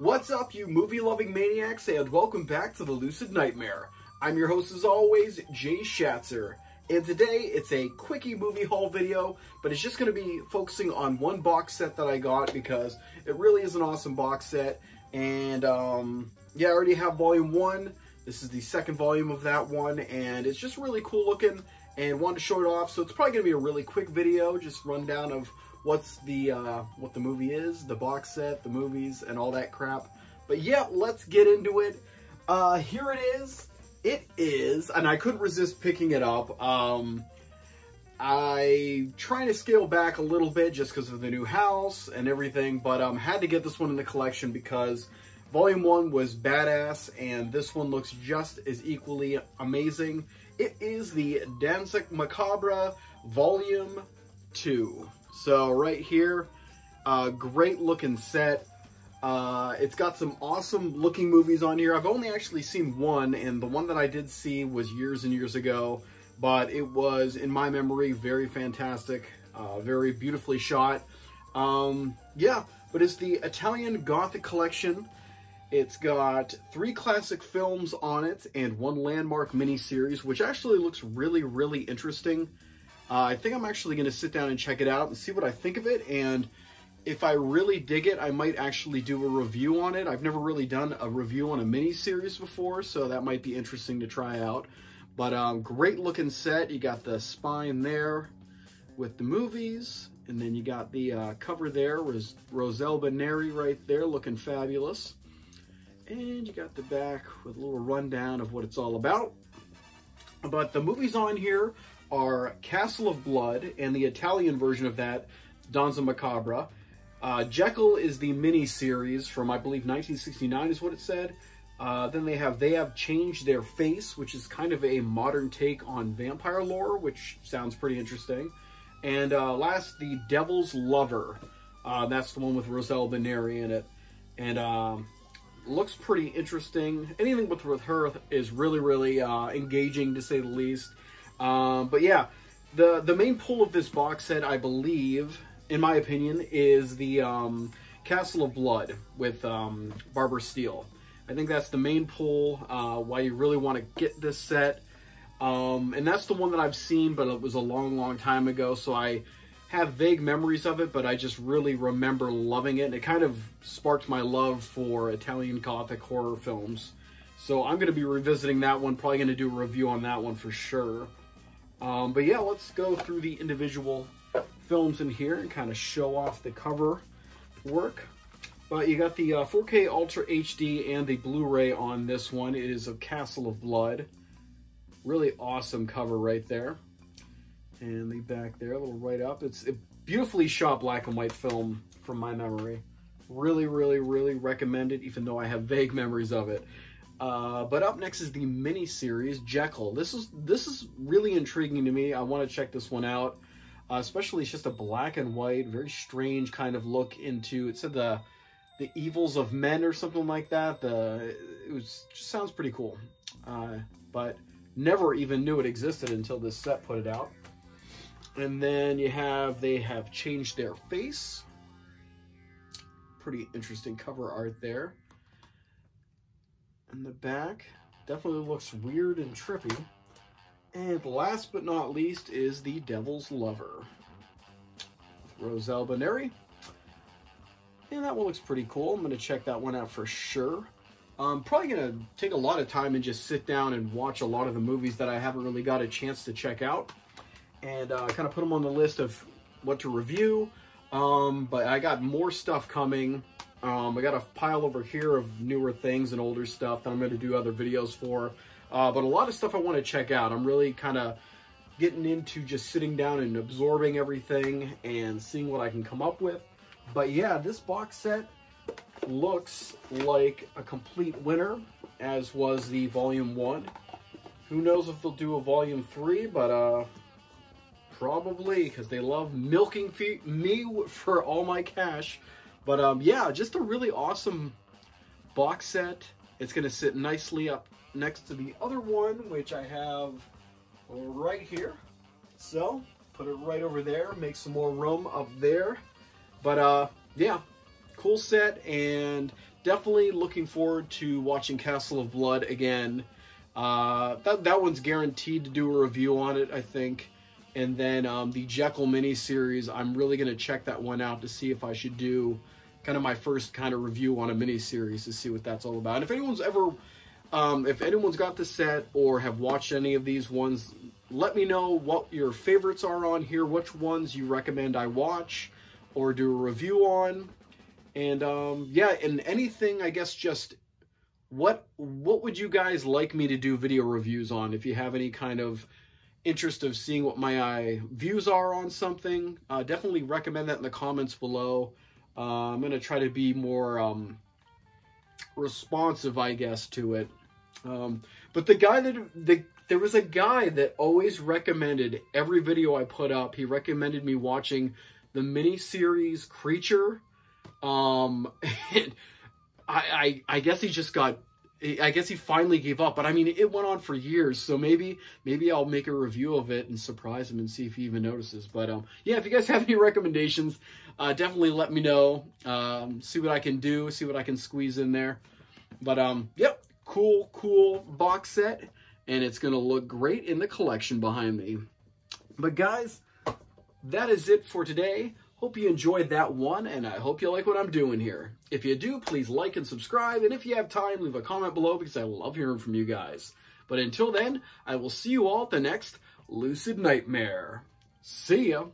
What's up, you movie-loving maniacs, and welcome back to The Lucid Nightmare. I'm your host, as always, Jay Shatzer. And today, it's a quickie movie haul video, but it's just going to be focusing on one box set that I got because it really is an awesome box set. And, um, yeah, I already have volume one. This is the second volume of that one, and it's just really cool looking and wanted to show it off. So it's probably going to be a really quick video, just rundown of what's the uh, what the movie is, the box set, the movies, and all that crap. But yeah, let's get into it. Uh, here it is. It is, and I couldn't resist picking it up. Um, I trying to scale back a little bit just because of the new house and everything, but um, had to get this one in the collection because Volume 1 was badass, and this one looks just as equally amazing. It is the Danza Macabra Volume 2. So right here, uh, great looking set. Uh, it's got some awesome looking movies on here. I've only actually seen one, and the one that I did see was years and years ago, but it was, in my memory, very fantastic, uh, very beautifully shot. Um, yeah, but it's the Italian Gothic Collection. It's got three classic films on it and one landmark miniseries, which actually looks really, really interesting. Uh, I think I'm actually going to sit down and check it out and see what I think of it. And if I really dig it, I might actually do a review on it. I've never really done a review on a mini series before, so that might be interesting to try out. But um, great looking set. You got the spine there with the movies. And then you got the uh, cover there was Roselba Neri right there looking fabulous. And you got the back with a little rundown of what it's all about. But the movies on here are Castle of Blood and the Italian version of that, Danza Macabra. Uh, Jekyll is the mini series from, I believe, 1969 is what it said. Uh, then they have They Have Changed Their Face, which is kind of a modern take on vampire lore, which sounds pretty interesting. And uh, last, The Devil's Lover. Uh, that's the one with Roselba Neri in it. And um, looks pretty interesting. Anything with, with her is really, really uh, engaging, to say the least. Um, but yeah, the the main pull of this box set, I believe, in my opinion, is the um, Castle of Blood with um, Barbara Steele. I think that's the main pull, uh, why you really want to get this set. Um, and that's the one that I've seen, but it was a long, long time ago, so I have vague memories of it, but I just really remember loving it. And it kind of sparked my love for Italian Gothic horror films. So I'm going to be revisiting that one, probably going to do a review on that one for sure. Um, but yeah, let's go through the individual films in here and kind of show off the cover work. But you got the uh, 4K Ultra HD and the Blu-ray on this one. It is of Castle of Blood. Really awesome cover right there. And the back there, a little right up. It's a beautifully shot black and white film from my memory. Really, really, really recommend it, even though I have vague memories of it. Uh, but up next is the mini series Jekyll. This is this is really intriguing to me. I want to check this one out. Uh, especially it's just a black and white, very strange kind of look into. It said the the evils of men or something like that. The it was just sounds pretty cool. Uh, but never even knew it existed until this set put it out. And then you have they have changed their face. Pretty interesting cover art there in the back. Definitely looks weird and trippy. And last but not least is the Devil's Lover. Roselba Neri. And that one looks pretty cool. I'm going to check that one out for sure. I'm probably going to take a lot of time and just sit down and watch a lot of the movies that I haven't really got a chance to check out. And uh, kind of put them on the list of what to review. Um, but I got more stuff coming. Um, I got a pile over here of newer things and older stuff that I'm going to do other videos for. Uh, but a lot of stuff I want to check out. I'm really kind of getting into just sitting down and absorbing everything and seeing what I can come up with. But yeah, this box set looks like a complete winner, as was the Volume 1. Who knows if they'll do a Volume 3, but uh, probably, because they love milking me for all my cash. But um, yeah, just a really awesome box set. It's going to sit nicely up next to the other one, which I have right here. So, put it right over there, make some more room up there. But uh, yeah, cool set, and definitely looking forward to watching Castle of Blood again. Uh, that, that one's guaranteed to do a review on it, I think. And then um, the Jekyll mini series, I'm really going to check that one out to see if I should do kind of my first kind of review on a mini series to see what that's all about. And if anyone's ever, um, if anyone's got the set or have watched any of these ones, let me know what your favorites are on here, which ones you recommend I watch or do a review on. And um, yeah, and anything, I guess, just what what would you guys like me to do video reviews on? If you have any kind of interest of seeing what my uh, views are on something, uh, definitely recommend that in the comments below. Uh, I'm going to try to be more um, responsive, I guess, to it. Um, but the guy that, the, there was a guy that always recommended every video I put up. He recommended me watching the mini-series Creature. Um, I, I, I guess he just got I guess he finally gave up, but I mean, it went on for years, so maybe maybe I'll make a review of it and surprise him and see if he even notices. But um, yeah, if you guys have any recommendations, uh, definitely let me know. Um, see what I can do, see what I can squeeze in there. But um, yep, cool, cool box set, and it's gonna look great in the collection behind me. But guys, that is it for today. Hope you enjoyed that one, and I hope you like what I'm doing here. If you do, please like and subscribe, and if you have time, leave a comment below because I love hearing from you guys. But until then, I will see you all at the next Lucid Nightmare. See ya!